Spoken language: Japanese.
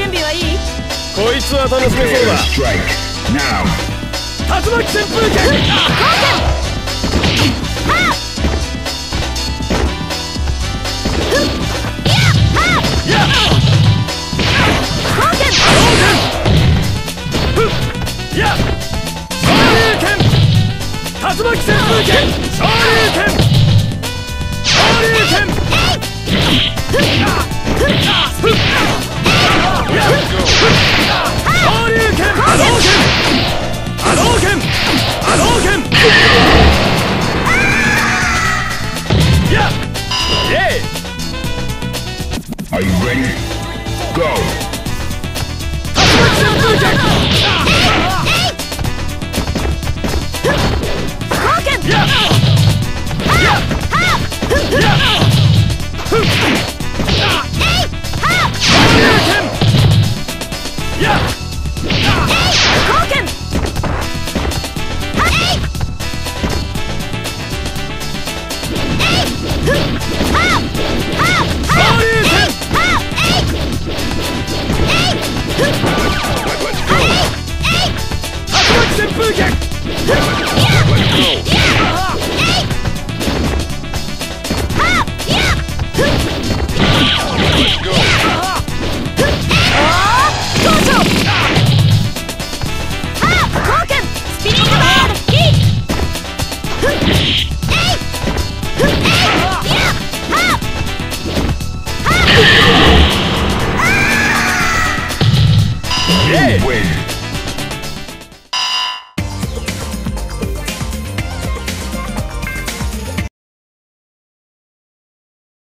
準備はいい？こいつは楽しめそうだ.竜巻旋風剣竜巻旋風剣昇竜拳昇竜拳 Yeah. Are you ready? Go! 昇竜拳 Yeah. win.